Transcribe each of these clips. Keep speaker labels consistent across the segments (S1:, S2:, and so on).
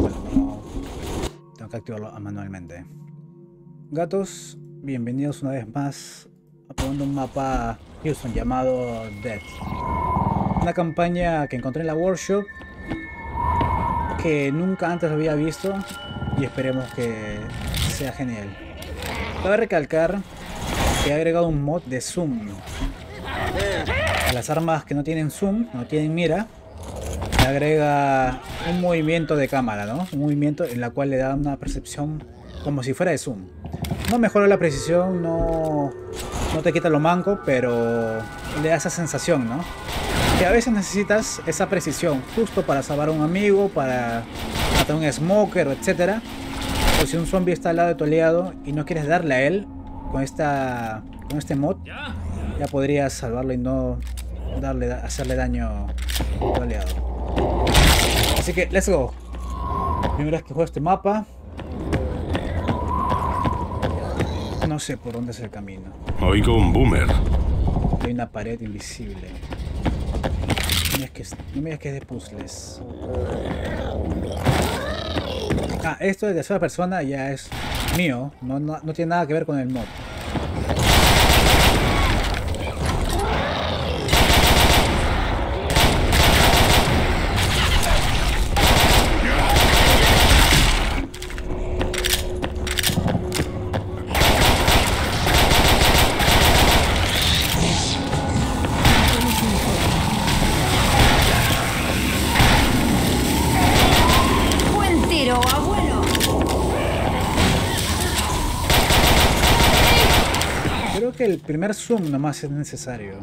S1: Bueno, no. Tengo que activarlo manualmente. Gatos, bienvenidos una vez más a probando un mapa Houston llamado Death. Una campaña que encontré en la workshop que nunca antes había visto y esperemos que sea genial. Cabe recalcar que he agregado un mod de zoom a las armas que no tienen zoom, no tienen mira, le agrega un movimiento de cámara, ¿no? Un movimiento en la cual le da una percepción como si fuera de zoom. No mejora la precisión, no, no te quita lo manco, pero le da esa sensación, ¿no? Que a veces necesitas esa precisión justo para salvar a un amigo, para matar a un smoker, etc. O si un zombie está al lado de tu aliado y no quieres darle a él con, esta, con este mod, ya podrías salvarlo y no darle, hacerle daño a tu aliado. Así que, let's go. Primera vez que juego este mapa. No sé por dónde es el camino.
S2: Oigo un boomer.
S1: Hay una pared invisible. No me digas que es, no me digas que es de puzzles. Ah, esto de tercera persona ya es mío. No, no, no tiene nada que ver con el mod.
S3: Buen tiro, abuelo.
S1: Creo que el primer zoom nomás es necesario.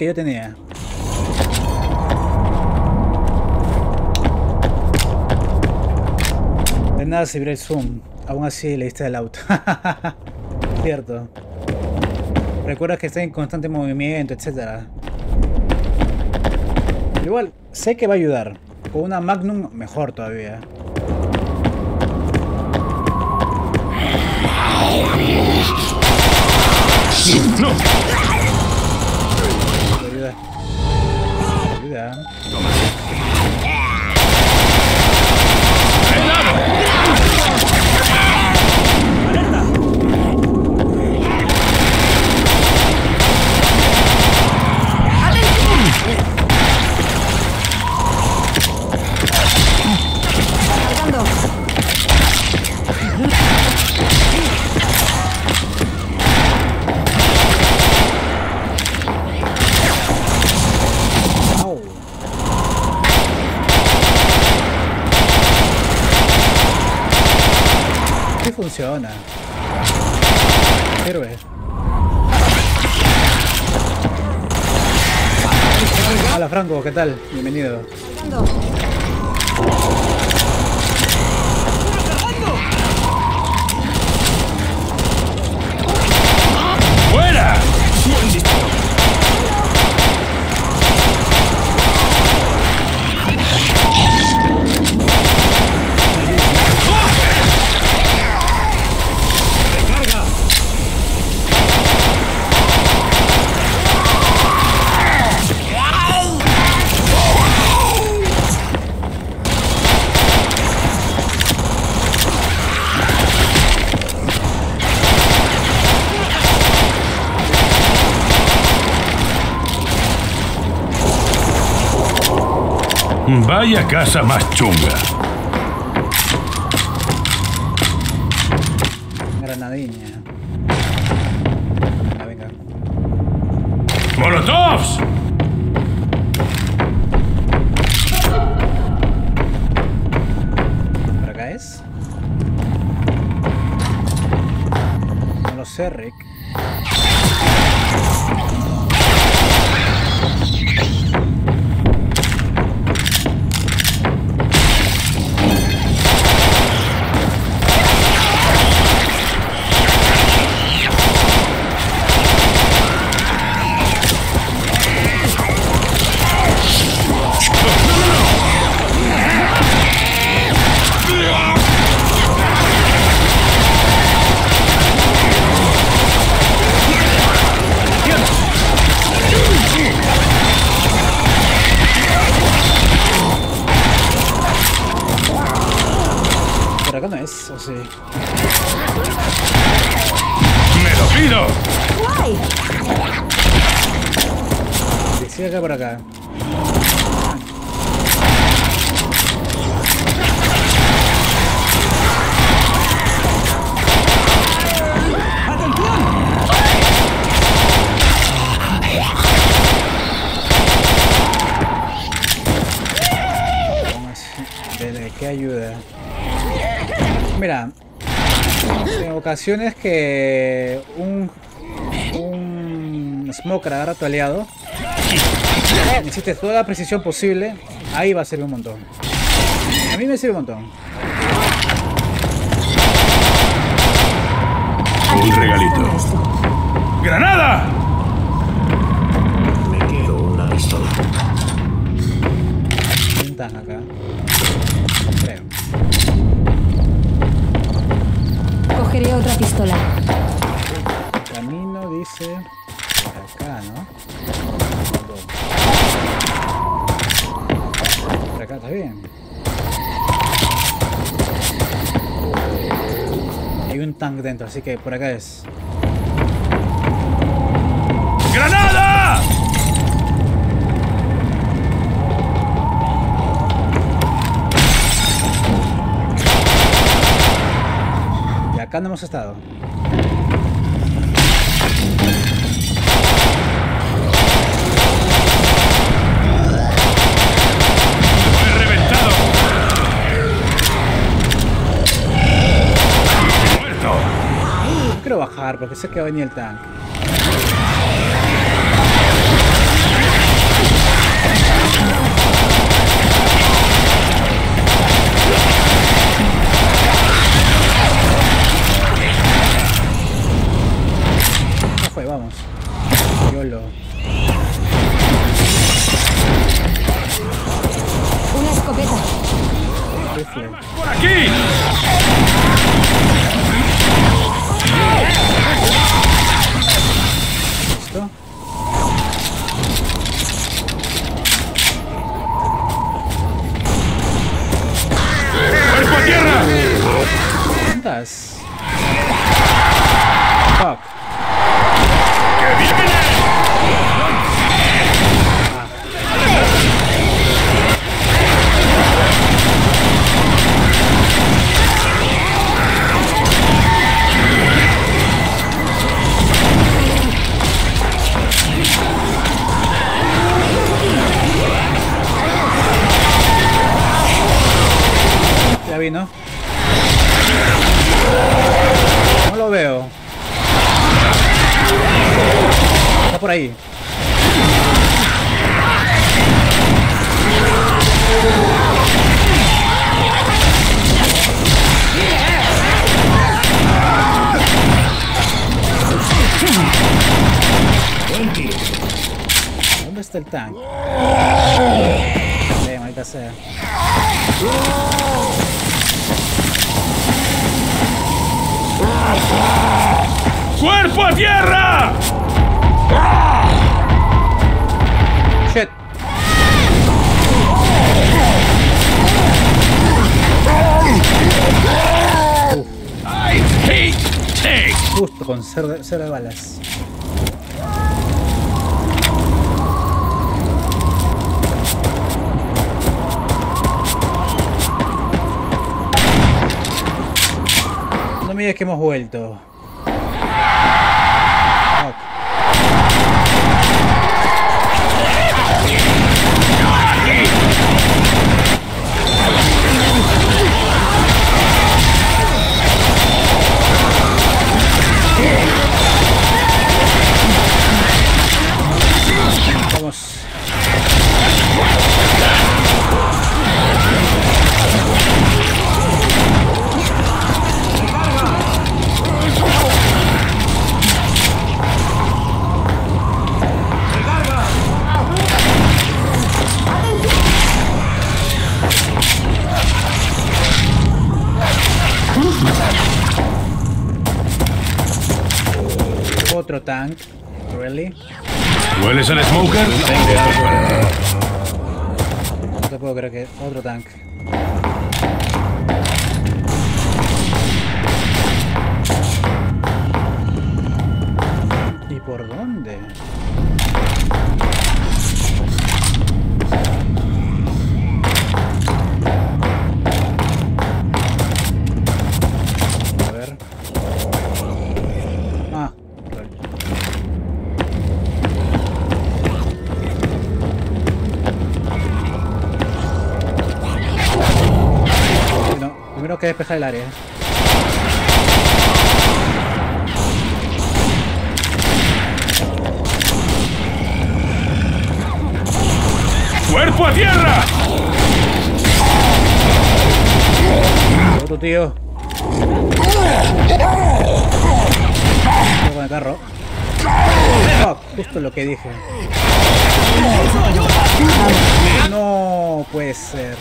S1: Que yo tenía. De nada sirve el zoom. Aún así le diste el auto. Cierto. Recuerda que está en constante movimiento, etc. Igual, sé que va a ayudar. Con una Magnum, mejor todavía.
S2: No.
S1: Ayuda.
S3: Cargando.
S1: Au. Sí funciona. Sirve. Hola Franco, ¿qué tal? Bienvenido.
S2: Vaya casa más chunga.
S1: Acá por acá. Vamos, ¿De, de qué ayuda? Mira, en ocasiones que un, un smoker agarra a tu aliado, necesites toda la precisión posible, ahí va a servir un montón. A mí me sirve un montón.
S2: Un regalito. ¡Granada!
S4: Me quedo una pistola.
S1: Tan acá. Creo.
S3: Cogeré otra pistola.
S1: El camino dice por acá, ¿no? Por acá está bien. Hay un tank dentro, así que por acá es.
S2: ¡Granada!
S1: Y acá no hemos estado. Bajar porque sé que va a venir el tank. Ya fue, vamos. Yolo.
S3: Una escopeta.
S2: ¡Por aquí!
S1: cero de, cero de balas. No me digas que hemos vuelto. Tank. Really?
S2: ¿Hueles al smoker?
S1: No te puedo creer que otro tank. ¿Y por dónde? Que despejar el área.
S2: ¡Cuerpo a tierra!
S1: Otro tío. Con el carro. Justo lo que dije. No puede ser.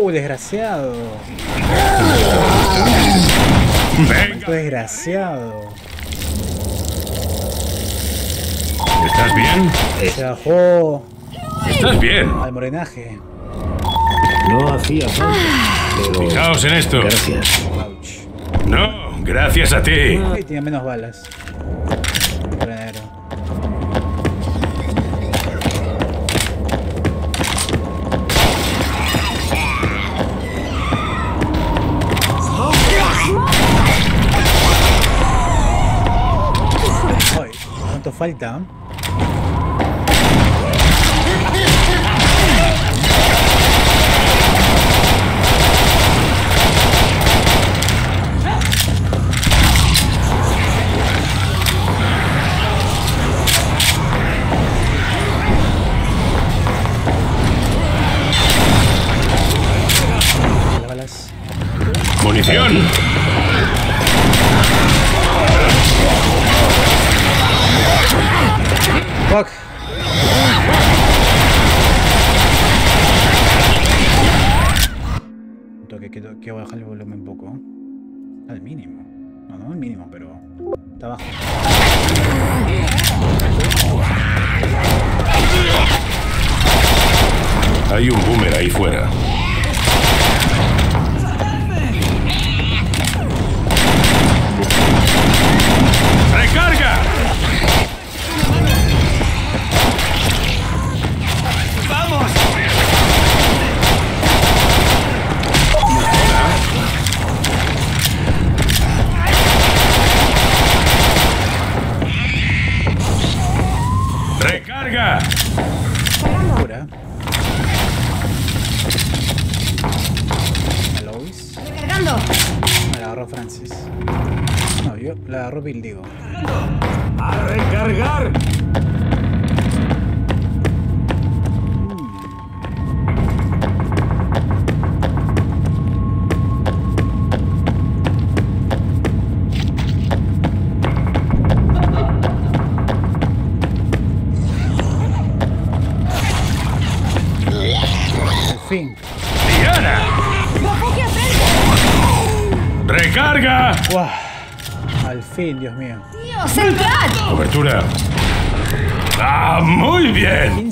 S1: Uh, desgraciado.
S2: ¡Venga!
S1: Desgraciado.
S2: ¿Estás bien?
S1: Se bajó
S2: ¿Estás bien?
S1: al morenaje.
S4: No hacía falta. Pero.
S2: Fijaos en esto.
S4: Gracias.
S1: Ouch.
S2: No, gracias a ti.
S1: Y tiene menos balas. Falta? Está abajo.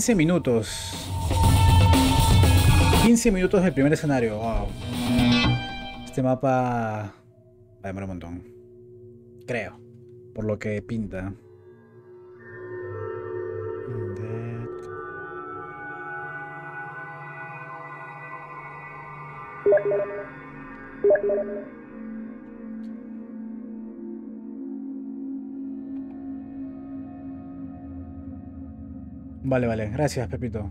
S1: 15 minutos. 15 minutos del primer escenario. Wow. Este mapa va a demorar un montón. Creo. Por lo que pinta. Vale, vale. Gracias, Pepito.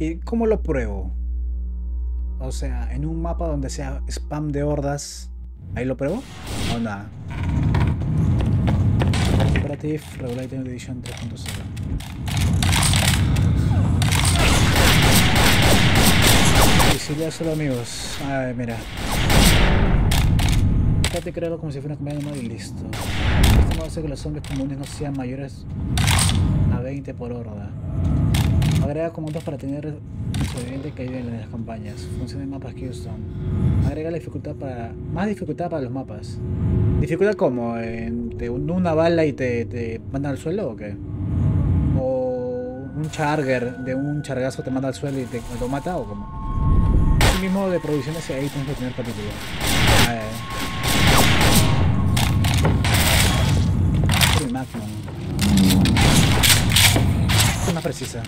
S1: ¿Y cómo lo pruebo? O sea, en un mapa donde sea spam de hordas, ¿ahí lo pruebo? O nada. Operative Regulated Edition 3.0. Auxiliar solo amigos. Ay, mira. Trate de como si fuera comedia y listo. Hace que los zombies comunes no sean mayores a 20 por horda. Agrega comandos para tener sobreviviente que ayuden en las campañas. Funciona en mapas Houston. Agrega la dificultad para. más dificultad para los mapas. ¿Dificultad cómo? ¿En- ¿Te una bala y te, te mandan al suelo o qué? ¿O un charger de un chargazo te manda al suelo y te lo mata o cómo? El mismo de producciones ahí tienes el primer capítulo. Eh. Más precisa.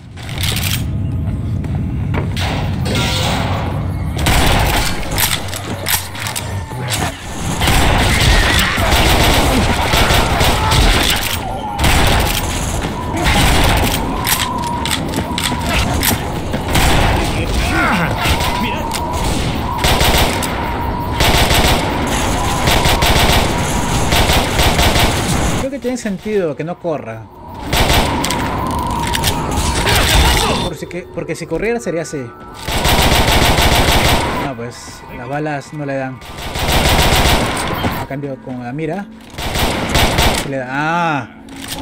S1: Sentido que no corra. Por si que- porque si corriera sería así. No, pues las balas no le dan. A cambio con la mira. Le da. Ah,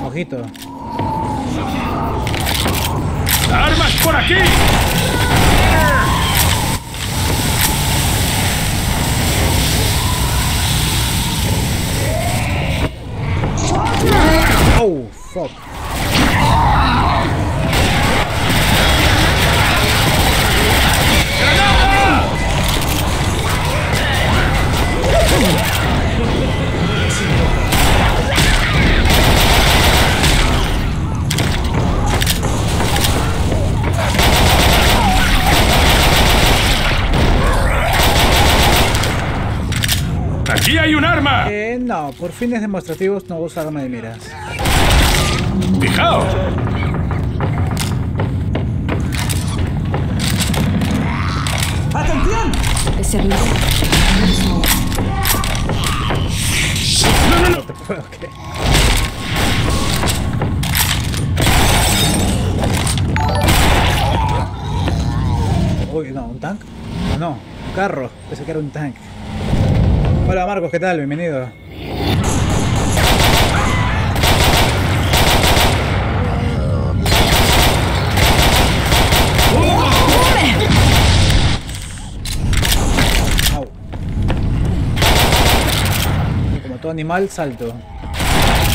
S1: ojito.
S2: ¡Armas por aquí!
S1: Oh, fuck.
S2: ¡Aquí hay un arma!
S1: Eh, no, por fines demostrativos no uso arma de miras.
S2: ¡Fijaos!
S4: ¡Atención!
S3: Ese ruido.
S1: No te puedo creer. Uy, no, ¿un tank? No, no, un carro. Pensé que era un tank. Hola Marcos, ¿qué tal? Bienvenido. Como todo animal, salto.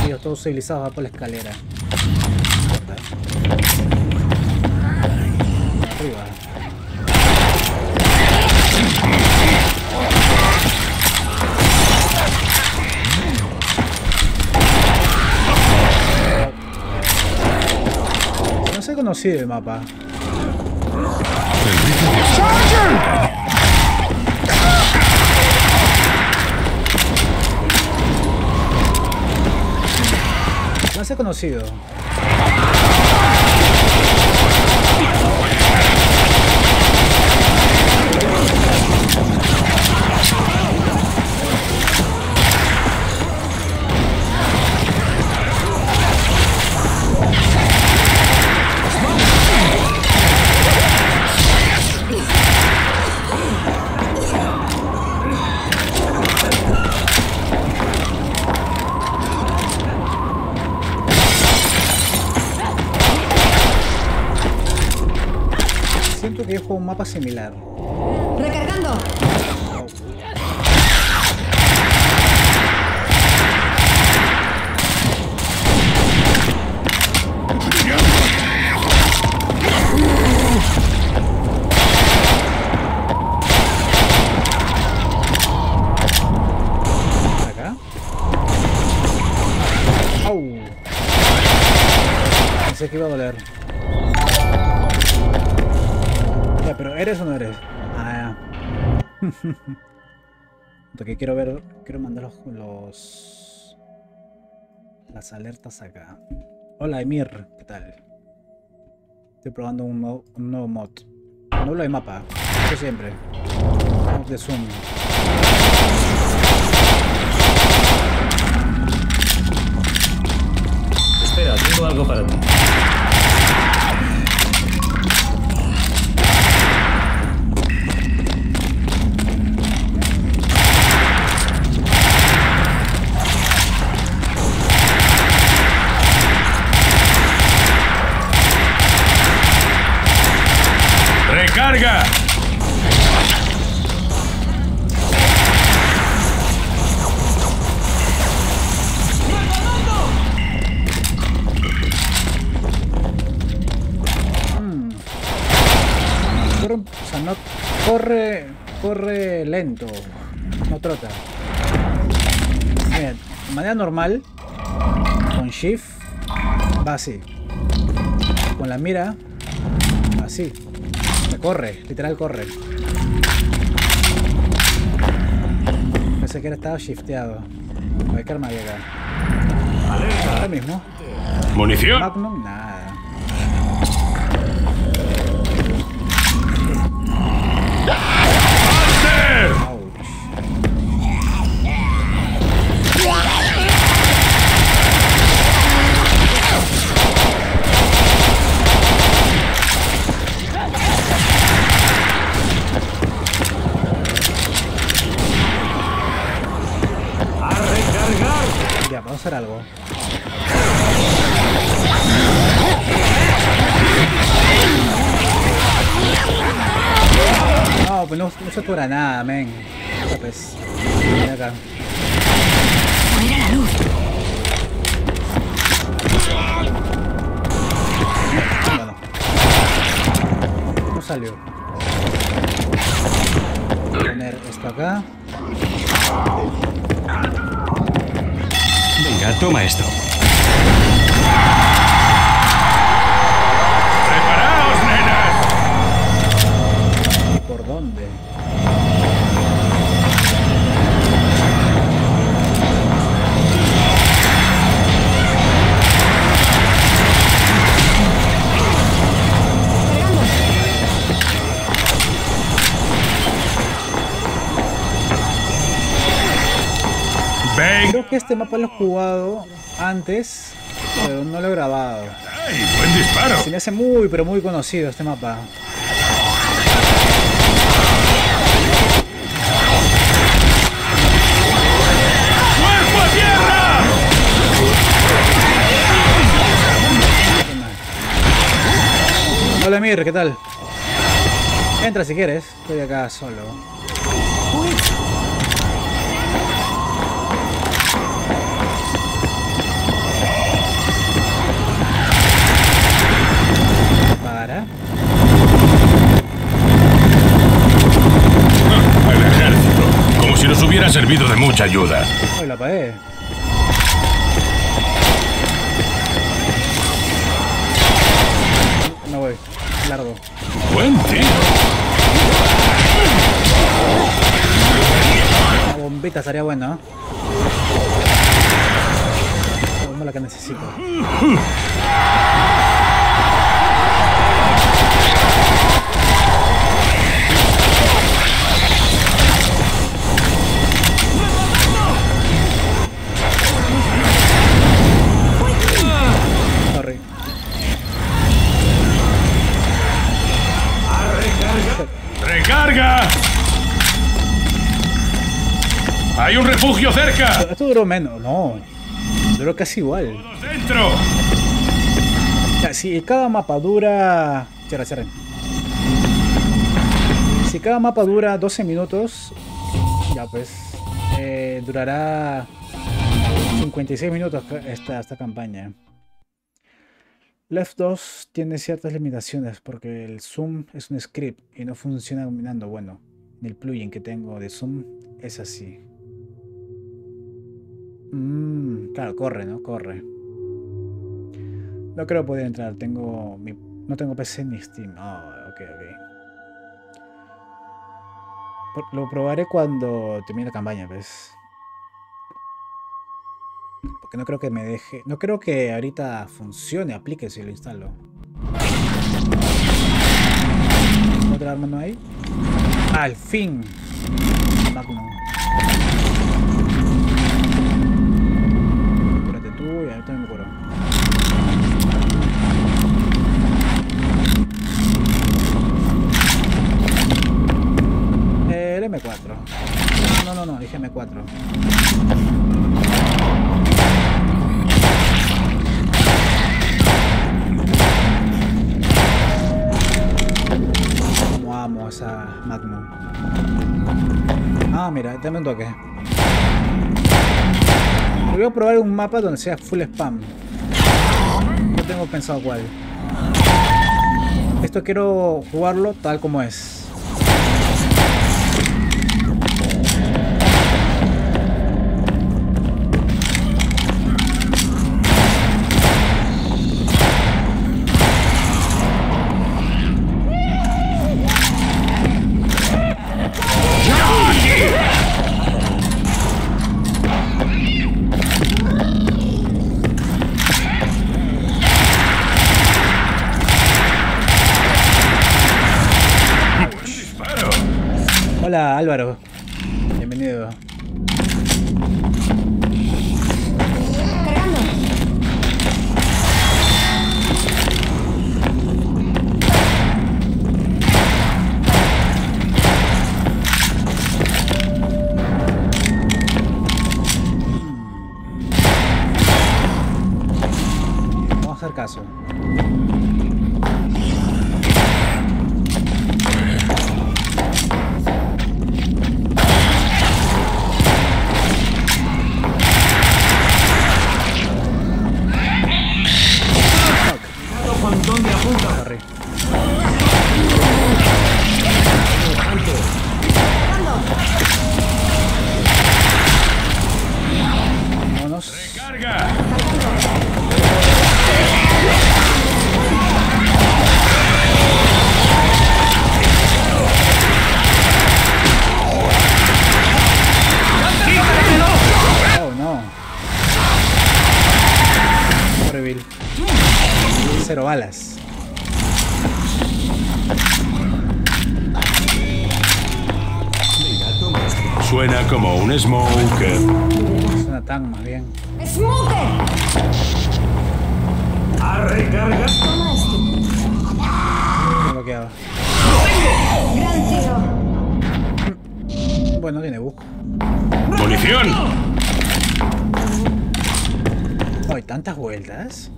S1: Ellos todos civilizados van por la escalera. No conocido el mapa. No sé conocido. Similar. Los, las alertas acá. Hola Emir, ¿qué tal? Estoy probando un, nuevo- un nuevo mod. No hablo de mapa, eso siempre. Mod de zoom.
S4: Espera, tengo algo para ti.
S1: No corre, corre lento, no trota. Mira, de manera normal, con shift, va así. Con la mira, así. Corre, literal corre. Pensé que era estaba shifteado. A ver qué arma hay acá. Lo mismo.
S2: ¡Munición!
S1: Magnum, nada. Tu granada, men. Pues, ven acá.
S3: Fuera la luz.
S1: Bueno. No salió. Voy a poner esto acá.
S5: Venga, toma esto.
S1: Que este mapa lo he jugado antes, pero no lo he grabado.
S2: ¡Ay, buen disparo!
S1: Se me hace muy, pero muy conocido este mapa.
S2: ¡Cuerpo a tierra!
S1: Hola Mir, ¿qué tal? Entra si quieres, estoy acá solo. Para.
S2: El ejército. Como si nos hubiera servido de mucha ayuda.
S1: Hoy la apagué. Me voy, largo.
S2: Buen tiro.
S1: Una bombita estaría bueno, ¿no? La bomba la que necesito.
S2: ¡Hay un refugio cerca!
S1: Esto duró menos, no. Duró casi igual.
S2: ¡Todos dentro!
S1: Si cada mapa dura. Cierra, cierra. Si cada mapa dura 12 minutos, ya pues. eh, durará 56 minutos esta, esta campaña. Left 2 tiene ciertas limitaciones porque el zoom es un script y no funciona combinando. Bueno, el plugin que tengo de zoom es así. Mm, claro, corre, ¿no? Corre. No creo poder entrar. Tengo mi... No tengo PC ni Steam. Ah, ok, ok. Por- Lo probaré cuando termine la campaña, ¿ves? Porque no creo que me deje... No creo que ahorita funcione, aplique si lo instalo. ¿Otra arma no hay? ¡Al fin! Magnum. Cúrate tú y ahorita me curo. Eh, El M4. No, no, no, dije M4. Como amo esa Magnum. Ah, mira, dame un toque. Voy a probar un mapa donde sea full spam. No tengo pensado cuál. Esto quiero jugarlo tal como es. Álvaro.
S2: Suena como un smoker.
S1: Suena tan más bien.
S3: ¡Smoker!
S4: A recargar.
S3: Toma esto.
S1: Bloqueado.
S3: Gran tiro.
S1: Bueno, tiene bug.
S2: Munición.
S1: Hay tantas vueltas.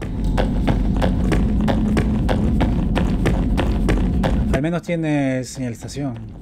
S1: Al menos tiene señalización.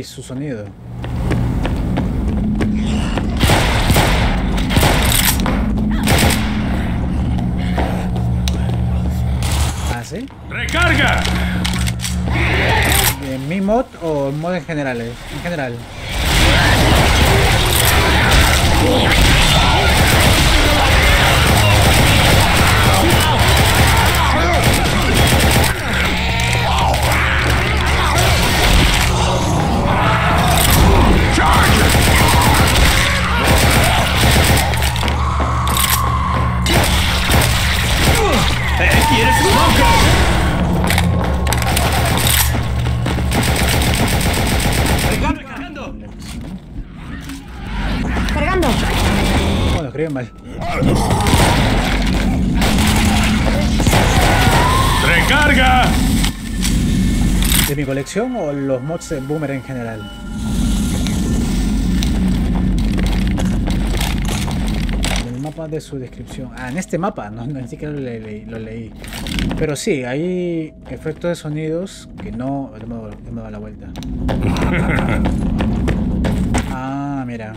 S1: Y su sonido. ¿Ah, sí?
S2: Recarga.
S1: ¿En mi mod o en mod en general? eh? En general.
S4: ¿Eh? ¿Quieres? Recarga, recargando.
S3: Cargando.
S1: Bueno, escribe mal.
S2: ¡Recarga!
S1: ¿De mi colección o los mods de Boomer en general? El mapa de su descripción. Ah, en este mapa, no, no, ni siquiera lo, leí, lo leí. Pero sí, hay efectos de sonidos que no. Yo me doy la vuelta. Ah, mira.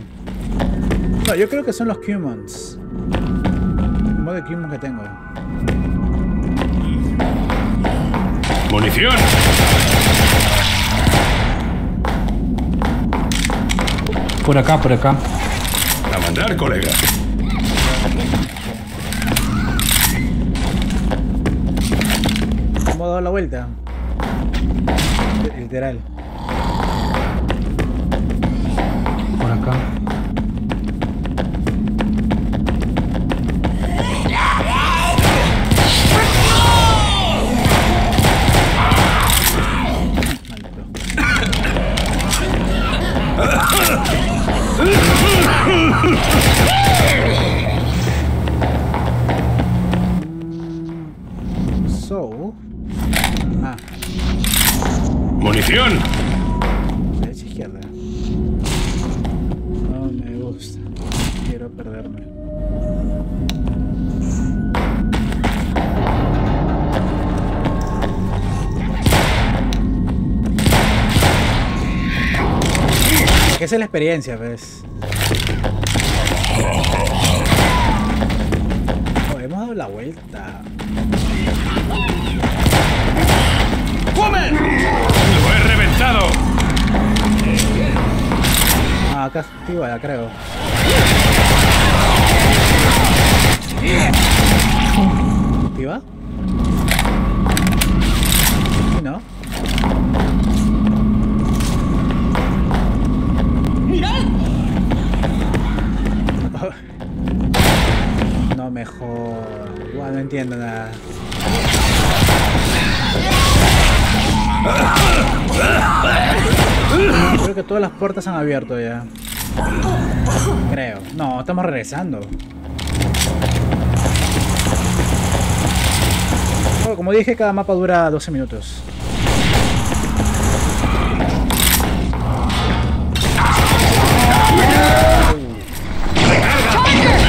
S1: No, yo creo que son los Cumons. El modo de Cumon que tengo.
S2: ¡Munición!
S5: Por acá, por acá.
S2: A mandar, colega.
S1: ¿Cómo dar la vuelta? Literal.
S5: Por acá.
S1: Maldito.
S2: ¡Munición!
S1: derecha izquierda. No me gusta. Quiero perderme. Esa es la experiencia, pues. Oh, hemos dado la vuelta.
S2: ¡Lo he reventado!
S1: Ah, acá está igual, creo. ¿Activa? Sí, ¿No? No mejor. Igual no entiendo nada. Creo que todas las puertas han abierto ya. Creo. No, estamos regresando. Bueno, como dije, cada mapa dura 12 minutos.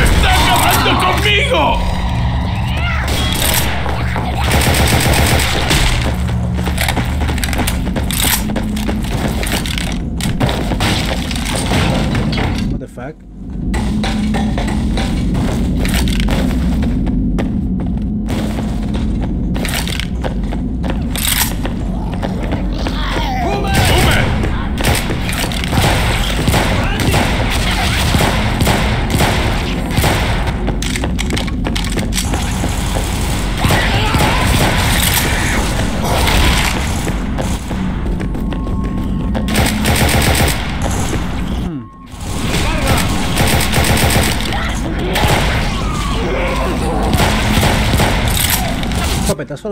S2: ¡Están acabando conmigo!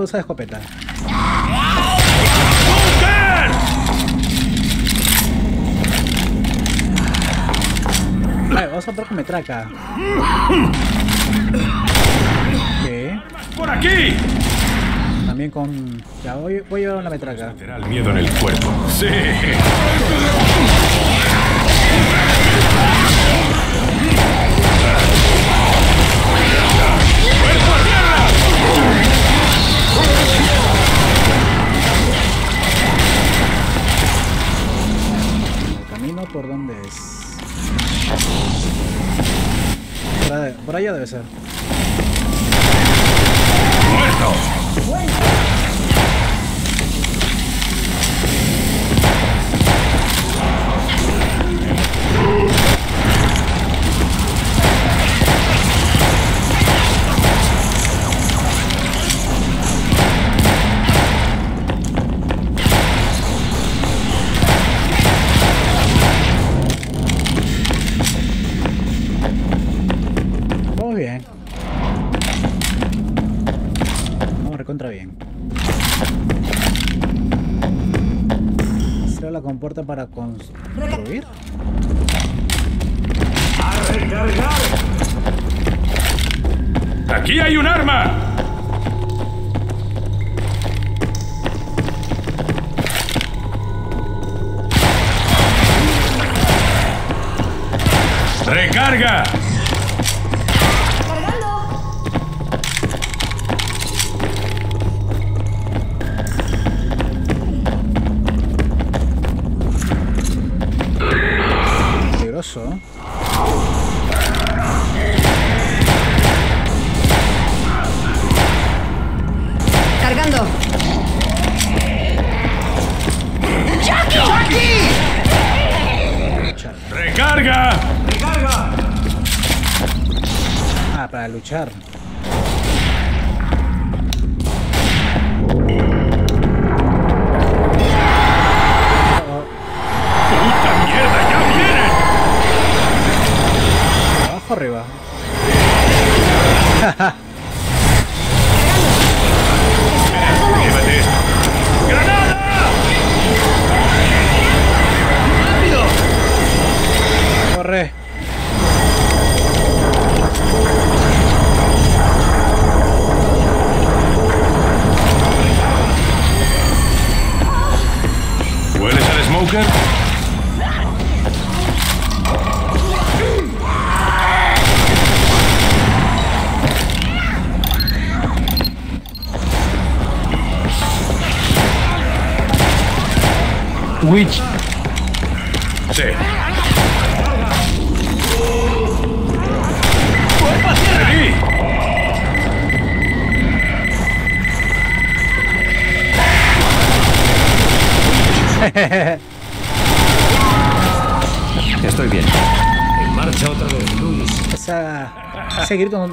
S1: Usa escopeta. Vale, vamos a otro con metraca. ¿Qué?
S2: ¡Por aquí!
S1: También con... Ya voy, voy a llevar una metraca.
S2: Miedo en el cuerpo. ¡Sí!
S1: por dónde es. Por allá debe ser.
S2: ¡Muerto!
S1: Para construir.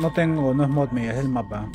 S1: No, tengo, no es mod mío, es el mapa.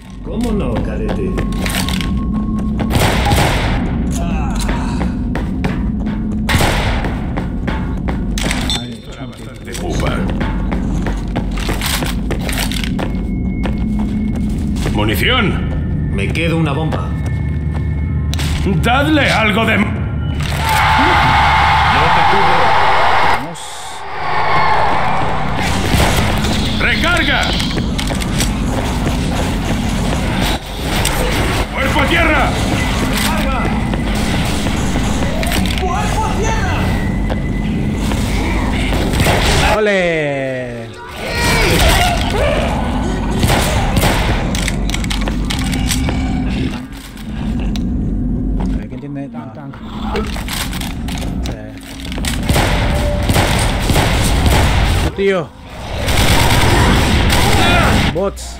S1: Bots.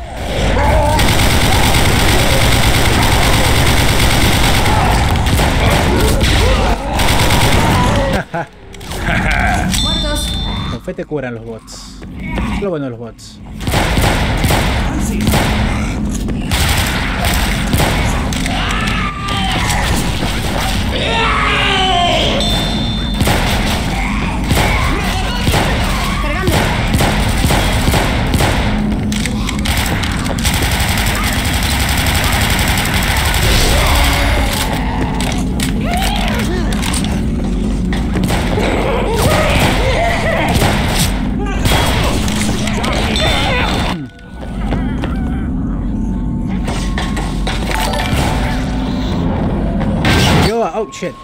S1: Con fe te curan los bots. Es lo bueno de los bots. Oh shit.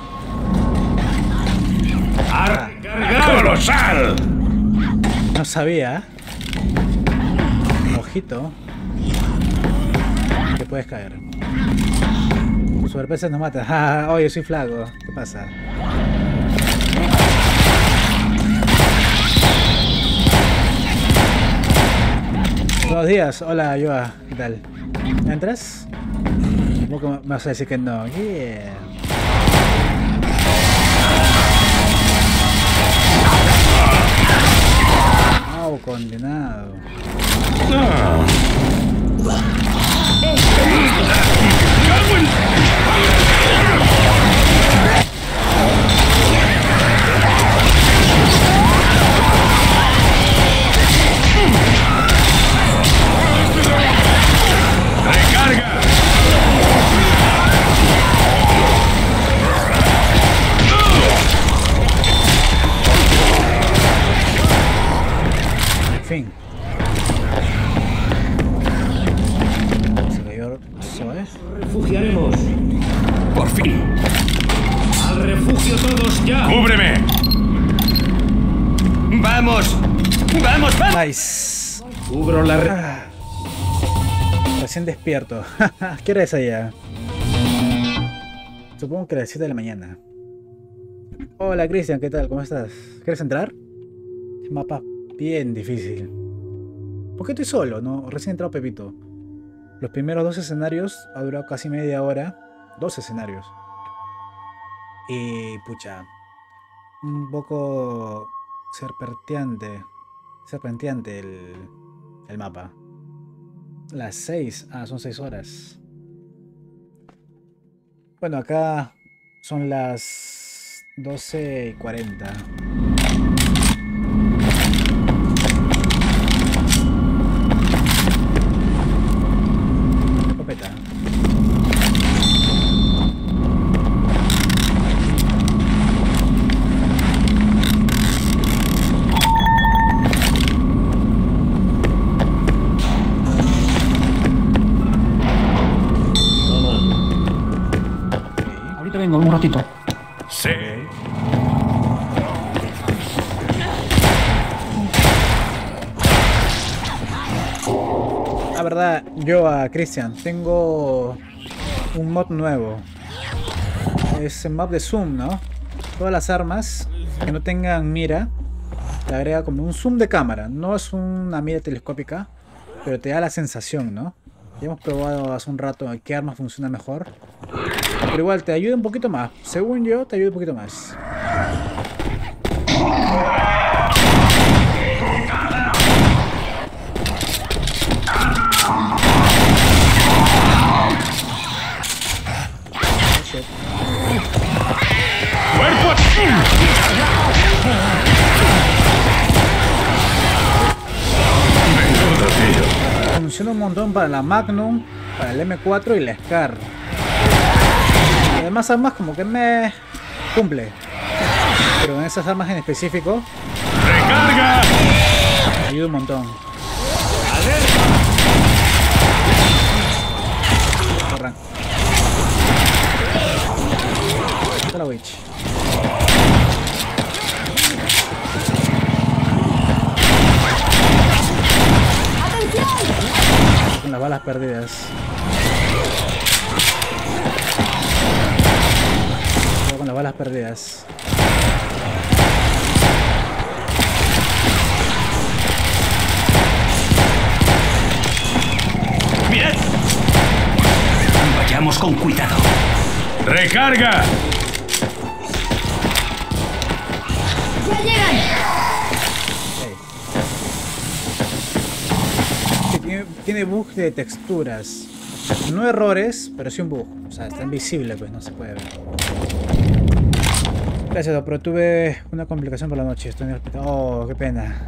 S2: ¡Colosal!
S1: No sabía. Ojito. Que puedes caer. Superpeces nos matan. Ah, oye, soy flaco. ¿Qué pasa? Buenos días. Hola, Yoa. ¿Qué tal? ¿Entras? ¿Cómo que me vas a decir que no? Yeah. Condenado.
S2: Ah. fin. Refugiaremos. Por fin.
S4: Al refugio todos ya.
S2: Cúbreme.
S6: Vamos. Vamos, vamos.
S4: Cubro la red.
S1: Ah. Recién despierto. ¿Qué hora es allá? Supongo que a las 7 de la mañana. Hola Cristian, ¿qué tal? ¿Cómo estás? ¿Quieres entrar? Mapa bien difícil. ¿Por qué estoy solo? No, recién entrado Pepito. Los primeros dos escenarios ha durado casi media hora. Dos escenarios. Y pucha. Un poco serpenteante. Serpenteante el, el mapa. Las 6. Ah, son 6 horas. Bueno, acá son las 12 y 40. Yo a Cristian tengo un mod nuevo. Es el mod de zoom, ¿no? Todas las armas que no tengan mira, le agrega como un zoom de cámara. No es una mira telescópica, pero te da la sensación, ¿no? Ya hemos probado hace un rato qué arma funciona mejor. Pero igual te ayuda un poquito más. Según yo, te ayuda un poquito más. Funciona un montón para la Magnum, para el M4 y la Scar. Además armas como que me cumple. Pero en esas armas en específico
S2: ¡Recarga!
S1: me ayuda un montón. Corran. Está la witch. Con las balas perdidas. Con las balas perdidas.
S6: ¡Mirad! Vayamos con cuidado.
S2: ¡Recarga!
S3: ¡Ya llegan!
S1: que tiene, tiene bug de texturas. No errores, pero sí un bug. O sea, está invisible, pues no se puede ver. Gracias, pero tuve una complicación por la noche. Estoy en el hospital. Oh, qué pena.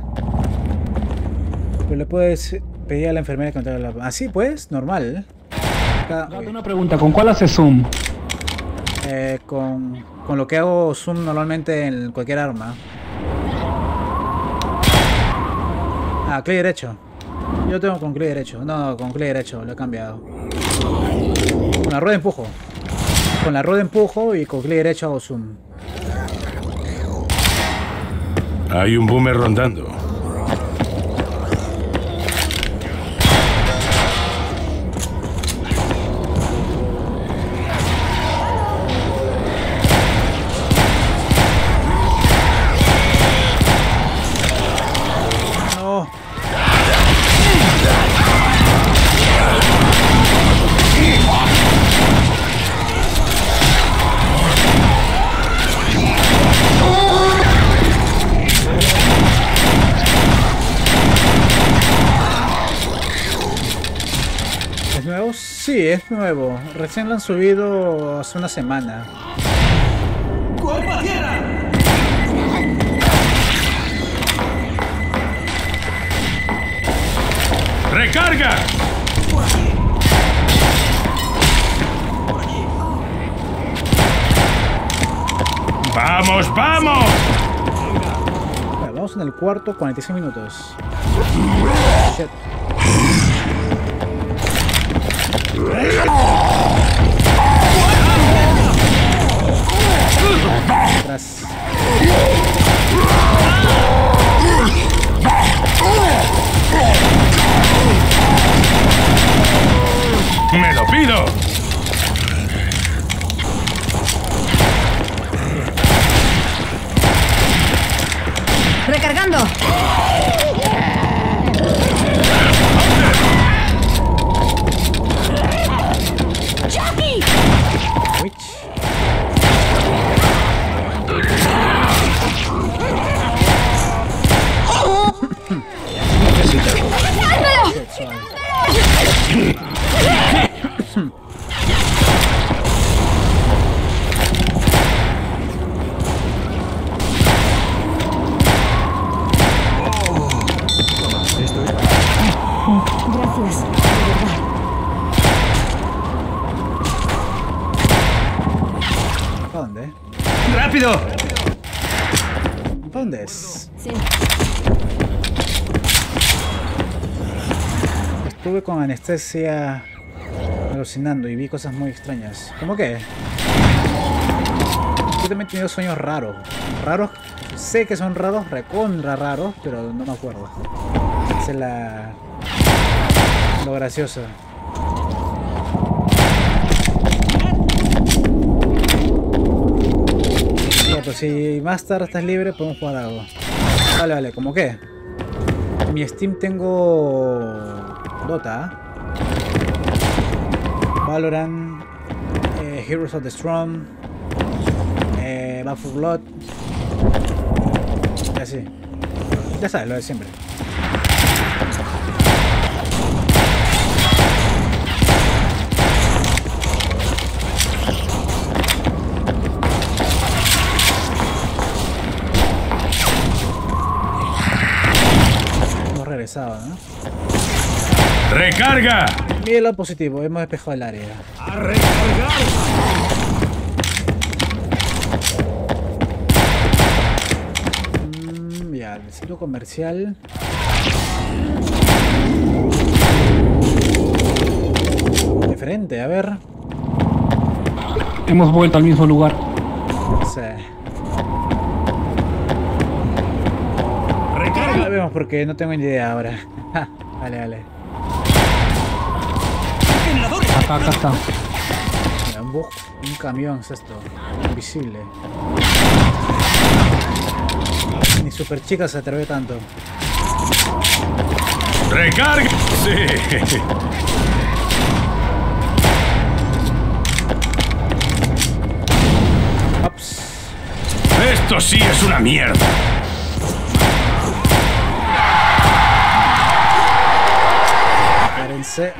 S1: Pero le puedes pedir a la enfermera que controle la. Así pues, normal.
S5: Date una pregunta, ¿con cuál hace zoom?
S1: eh, con, con lo que hago zoom normalmente en cualquier arma. Ah, clic derecho. Yo tengo con clic derecho. No, con clic derecho, lo he cambiado. Con la rueda empujo. Con la rueda empujo y con clic derecho hago zoom.
S2: Hay un boomer rondando.
S1: Sí, es nuevo. Recién lo han subido hace una semana.
S6: ¡Cuerpo a tierra!
S2: ¡Recarga! ¡Vamos, vamos!
S1: Vamos en el cuarto, 46 minutos. Shit. ¡Me lo pido! ¡Recargando! Jackie! Which?
S6: ¡Rápido!
S1: ¿Para dónde es?
S3: Sí.
S1: Estuve con anestesia alucinando y vi cosas muy extrañas. ¿Cómo qué? Yo también he tenido sueños raros. Raros, sé que son raros, recontra raros, pero no me acuerdo. Esa es la... Lo gracioso. Ya, pues si más tarde estás libre, podemos jugar algo. Vale, vale, ¿cómo qué? Mi Steam tengo Dota, Valorant, eh, Heroes of the Storm, eh, Back 4 Blood, y así. Ya sabes, lo de siempre.
S2: ¡Recarga!
S1: Mira lo positivo, hemos despejado el área.
S4: ¡A recargar!
S1: Mm, ya, el sitio comercial. Diferente, a ver.
S5: Hemos vuelto al mismo lugar.
S1: No sé. Ya
S4: ¡Recarga!
S1: Vemos porque no tengo ni idea ahora. Ja, vale, vale.
S5: Acá, acá está.
S1: Mira, un, bug, un camión es esto. Invisible. Ni super chica se atreve tanto.
S2: ¡Recarga! Sí.
S1: Ups.
S2: Esto sí es una mierda.
S1: Espérense.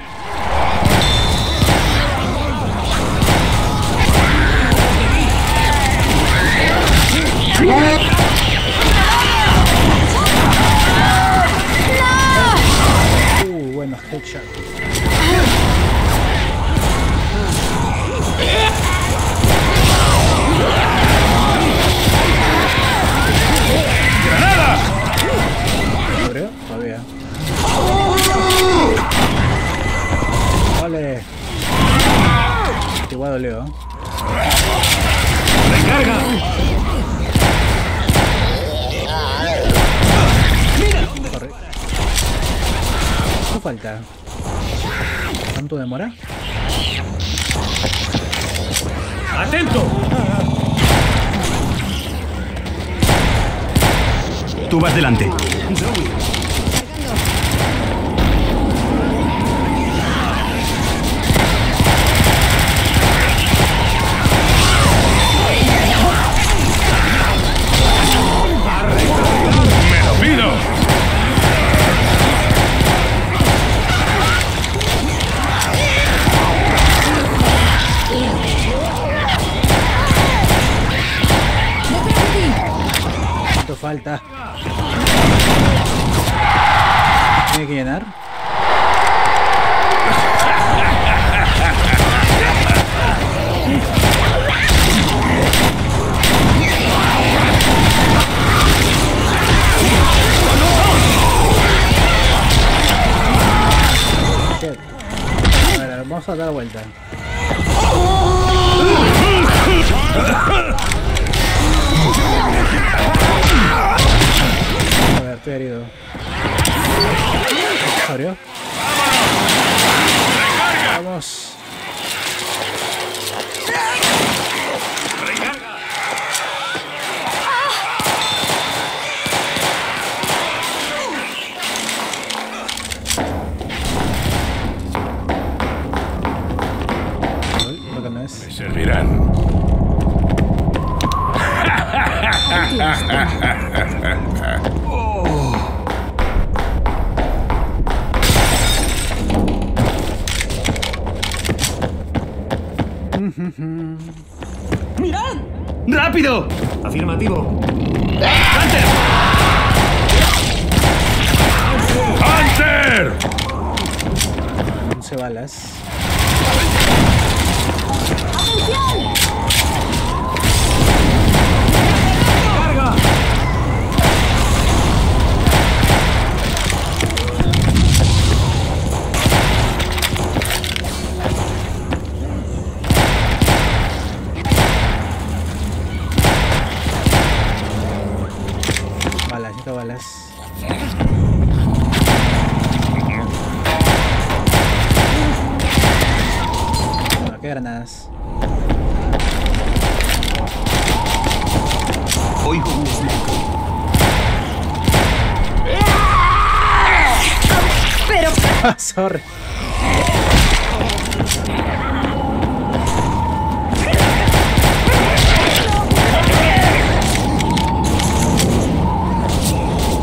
S1: Uh, bueno, headshot. Igual dolió. ¿eh?
S4: ¡Recarga!
S1: Corre. ¿Qué falta? ¿Cuánto demora?
S4: ¡Atento!
S6: Tú vas delante.
S1: Falta? ¿Tiene que llenar? Vamos a dar vuelta. A ver, estoy herido. ¿Se abrió? Vamos.
S6: ¡Rápido!
S4: Afirmativo.
S2: ¡Hunter!
S1: 11 balas. Granadas.
S6: Oigo un sniper.
S3: Pero...
S1: Ah, sorry.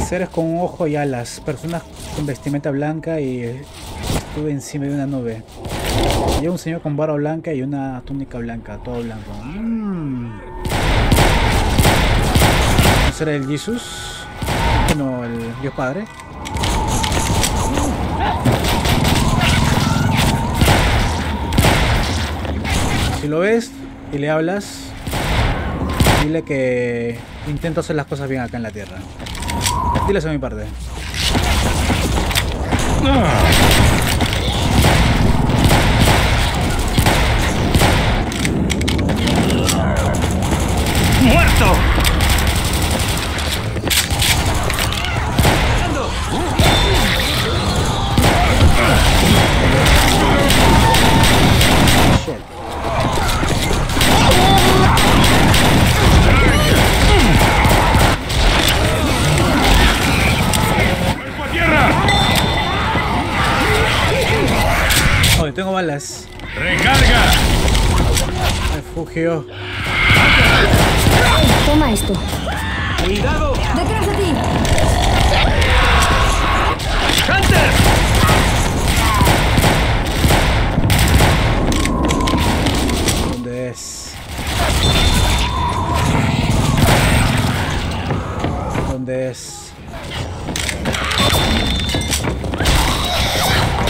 S1: Seres con un ojo y alas, personas con vestimenta blanca y estuve encima de una nube. Y un señor con barba blanca y una túnica blanca, todo blanco. Mm. ¿Será el Jesús? No, el Dios Padre. Si lo ves y le hablas, dile que intento hacer las cosas bien acá en la tierra. Dile eso de mi parte.
S6: ¡Muerto!
S1: Oh, tengo balas.
S2: ¡Recarga!
S1: Refugio.
S3: Toma esto.
S6: ¡Cuidado!
S3: ¡Detrás de ti!
S6: ¡Hunter!
S1: ¿Dónde es? ¿Dónde es?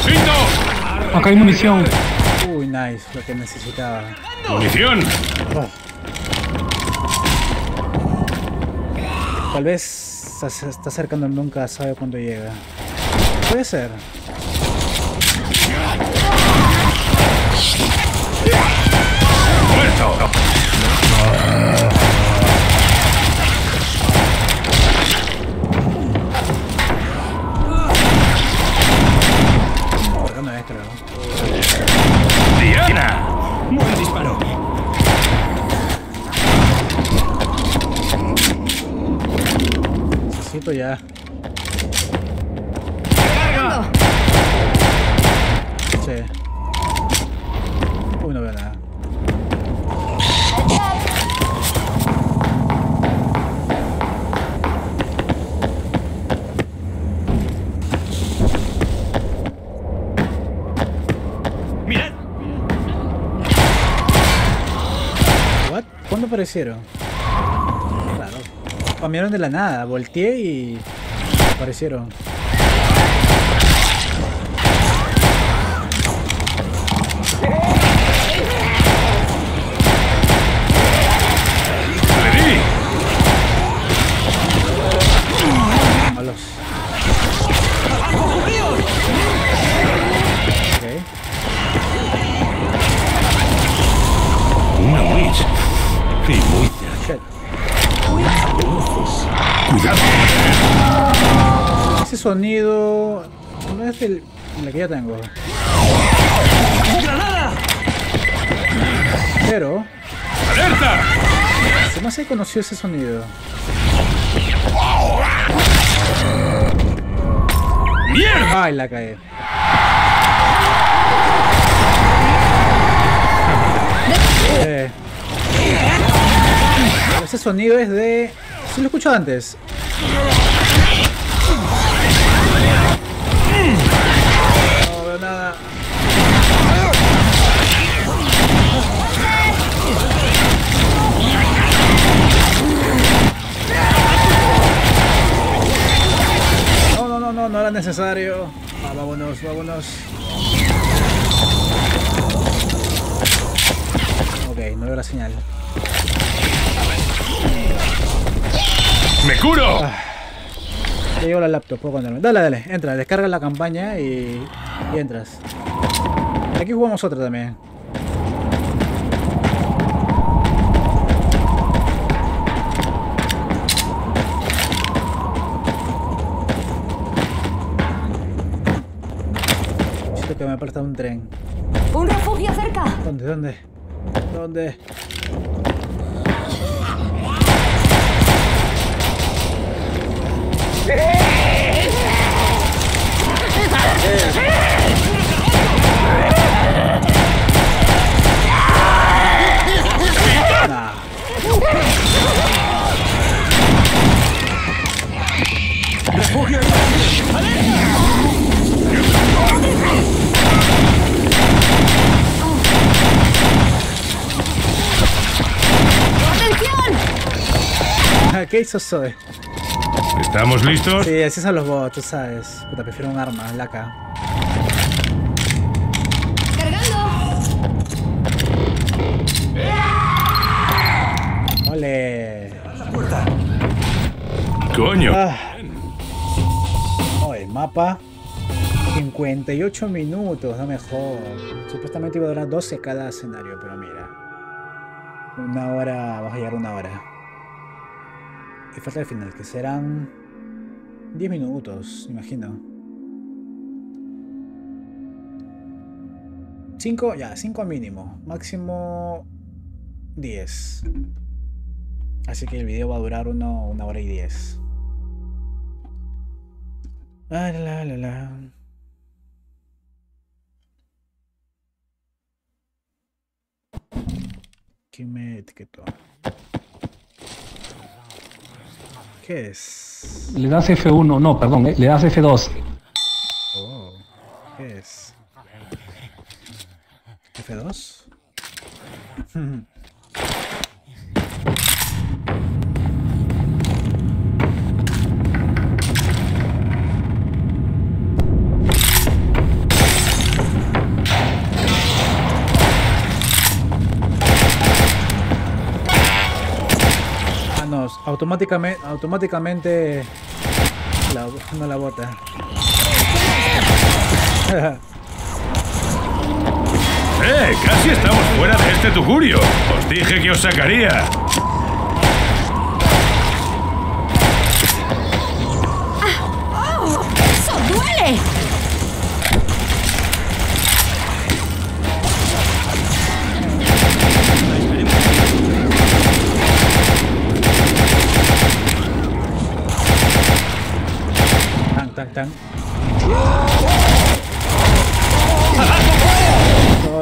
S2: ¡Cinto!
S5: Acá hay munición.
S1: Uy, nice, lo que necesitaba.
S2: ¡Munición!
S1: Oh. Tal vez se está acercando nunca sabe cuándo llega. Puede ser.
S2: ¡Muerto!
S1: Necesito ya.
S3: ¡Cargando!
S1: Sí. Uy, no veo nada.
S6: ¡Mirad!
S1: ¿What? ¿Cuándo aparecieron? Cambiaron de la nada. Volteé y aparecieron. Sonido no es el, que ya tengo.
S6: ¡Granada!
S1: Pero
S2: ¡Alerta!
S1: se me hace conocido ese sonido.
S2: ¡Mierda!
S1: Ay, la caí. Eh. Ese sonido es de. Sí lo he escuchado antes. No, no, era necesario. Ah, vámonos, vámonos. Ok, no veo la señal.
S2: ¡Me curo!
S1: Ya llegó la laptop, puedo contarme. Dale, dale, entra, descarga la campaña y, y entras. Aquí jugamos otra también. Un tren.
S3: ¡Un refugio cerca!
S1: ¿Dónde? ¿Dónde? ¿Dónde? Nah.
S3: ¡Atención!
S1: ¿Qué hizo Zoe?
S2: ¿Estamos listos?
S1: Sí, así son los bots, tú sabes. Puta, prefiero un arma, laca.
S3: ¡Cargando!
S1: ¡Ole!
S2: Coño.
S1: Ah. Oh, el mapa. 58 minutos, no mejor. Supuestamente iba a durar 12 cada escenario, pero mira. Una hora, vas a llegar una hora. Y falta el final, que serán 10 minutos, imagino. 5, ya, 5 mínimo. Máximo 10. Así que el video va a durar uno, una hora y 10. Ah, la, la, la. ¿Quién me etiquetó? ¿Qué es?
S5: Le das F1, no, perdón, eh, le das F2.
S1: Oh, ¿qué es? ¿F2? automáticamente, automáticamente la, no la bota.
S2: ¡Eh! Casi estamos fuera de este tugurio. Os dije que os sacaría.
S1: Tan, tan, tan.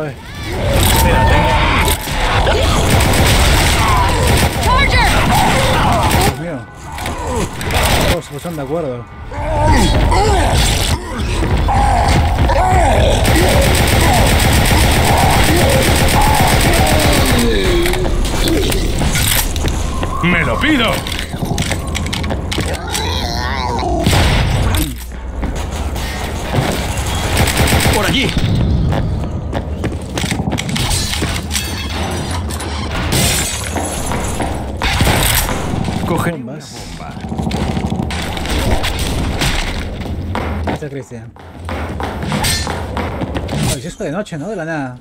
S1: Ay,
S3: ¡Charger!
S1: Dios mío. Todos se pusieron de acuerdo.
S6: ¡Por allí! Coge
S1: Bombas. Ahí está Cristian. Ay, si es de noche, ¿no? De la nada.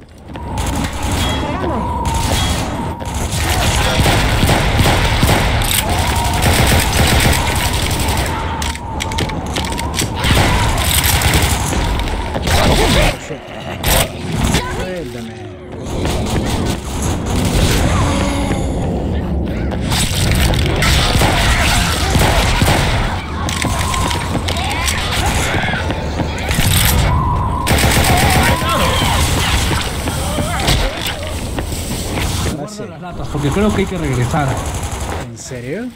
S5: Creo que hay que regresar.
S1: ¿En serio?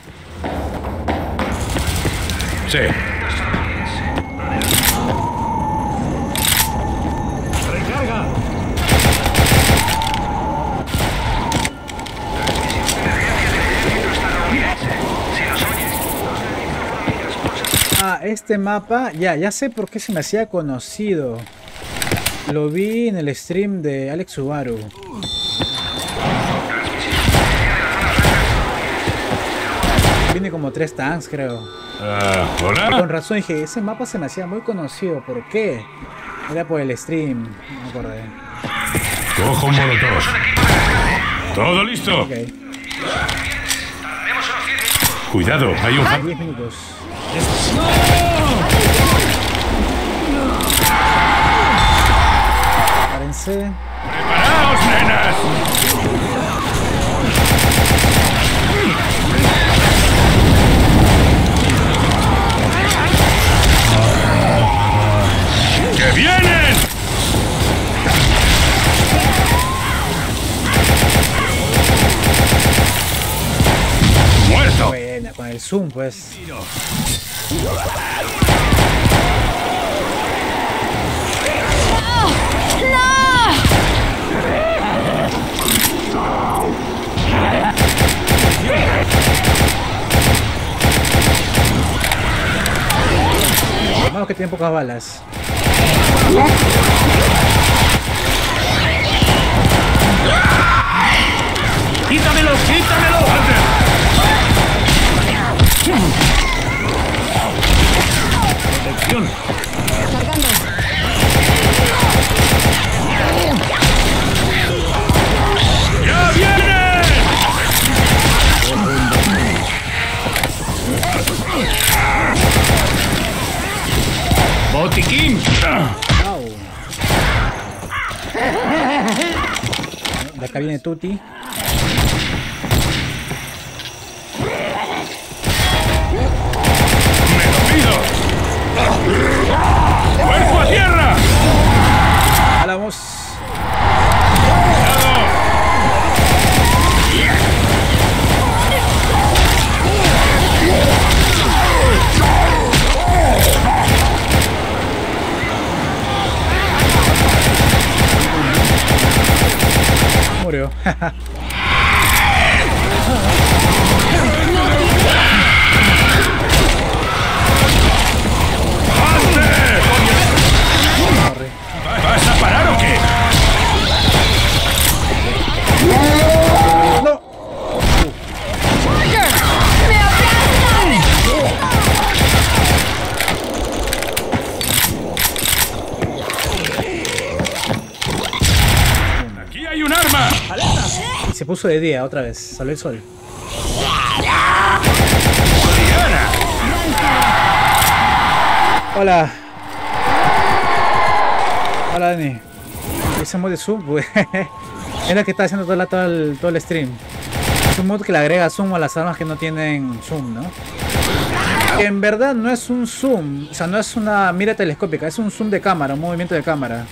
S2: Sí.
S4: ¡Recarga!
S1: Ah, este mapa, ya, ya sé por qué se me hacía conocido. Lo vi en el stream de Alex Subaru. Viene como tres tanks, creo.
S2: Ah,
S1: Y con
S2: ¿Hola?
S1: razón dije, ese mapa se me hacía muy conocido. ¿Por qué? Era por el stream, no me acordé.
S2: Cojo un molotov. ¿Todo listo?
S1: Ok,
S2: Cuidado, hay un...
S1: 10 minutos. avance.
S2: ¡Preparaos, nenas! ¡Muerto!
S1: Buena, con el zoom, pues. Vamos que tiene pocas balas.
S2: ¡Quítamelo! ¡Quítamelo!
S4: Protección.
S3: Cargando.
S2: ¡Ya vienen!
S4: Botiquín.
S1: De acá viene Tuti.
S2: ¡Cuerpo a tierra!
S1: Vamos.
S2: ¡Cuidado!
S1: Murió. puso de día otra vez. Salió el sol. Hola. Hola, Dani. Ese mod de güey. Es la que está haciendo todo, la- todo el, todo el stream. Es un mod que le agrega zoom a las armas que no tienen zoom, ¿no? Que en verdad no es un zoom, o sea, no es una mira telescópica, es un zoom de cámara, un movimiento de cámara.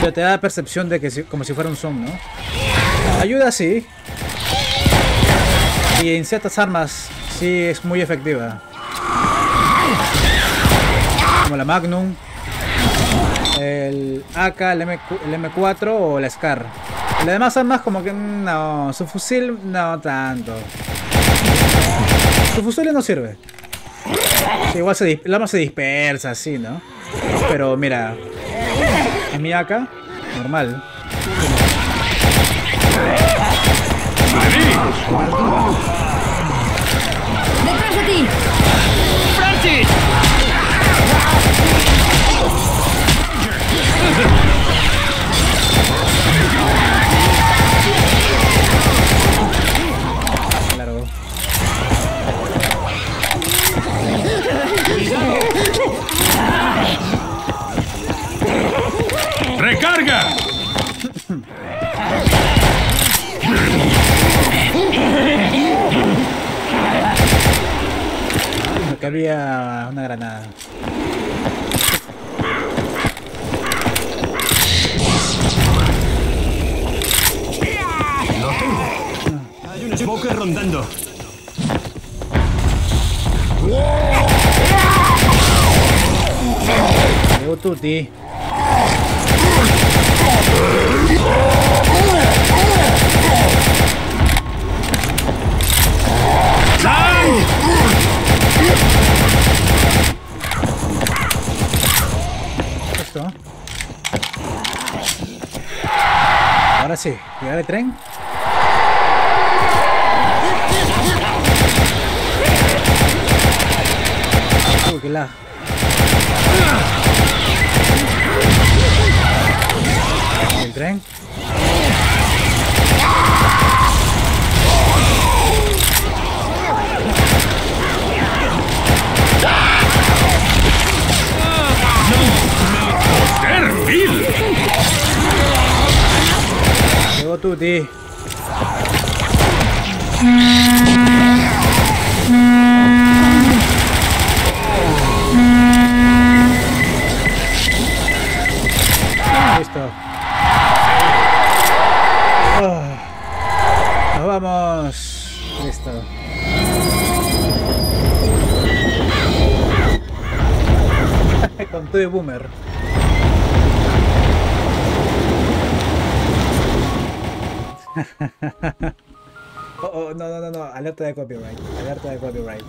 S1: Pero te da la percepción de que como si fuera un zoom, ¿no? Ayuda sí. Y en ciertas armas sí es muy efectiva. Como la Magnum, el AK, el, M, el M4 o la SCAR. Las demás armas como que no, su fusil no tanto. Su fusil no sirve. Igual se, el arma se dispersa así, ¿no? Pero mira, en mi AK, normal.
S3: ¡Detrás de ti!
S4: ¡Francis!
S1: Claro.
S2: ¡Recarga!
S1: Acá había una granada.
S4: Hay un smoker rondando.
S1: Llegó Tuti. Esto. Ahora sí, llegar el tren. Uy, qué la. El tren. Duty. Listo. Ah. Nos vamos. Listo. Con todo boomer. Oh, oh, no, no, no, no, alerta de copyright, alerta de copyright.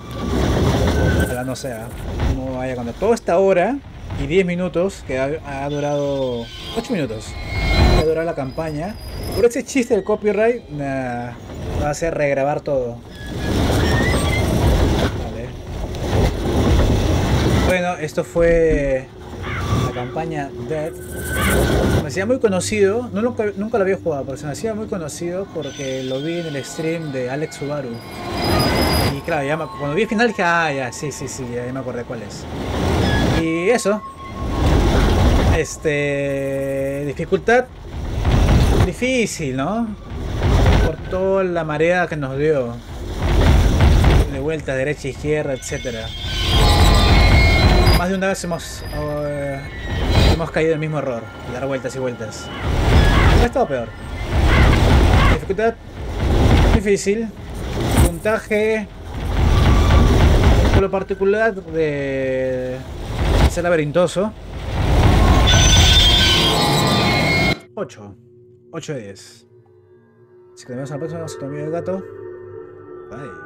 S1: Ojalá no sea. No vaya cuando toda esta hora y 10 minutos, que ha, durado 8 minutos, ha durado la campaña, por ese chiste del copyright, nah, va a ser regrabar todo. Vale. Bueno, esto fue campaña Dead. Me hacía muy conocido, no, nunca, nunca lo había jugado, pero se me hacía muy conocido porque lo vi en el stream de Alex Subaru. Y claro, ya me- cuando vi el final dije, ah, ya, sí, sí, sí, ya me acordé cuál es. Y eso. Este. Dificultad. Difícil, ¿no? Por toda la marea que nos dio. De vuelta, derecha, izquierda, etcétera. Más de una vez hemos. eh, hemos caído en el mismo error. Dar vueltas y vueltas. Ha estado peor. Dificultad. Difícil. Puntaje. Por lo particular de ser laberintoso. 8. 8 de 10. Así que nos vemos en la próxima. Vamos a amigo el gato. Bye.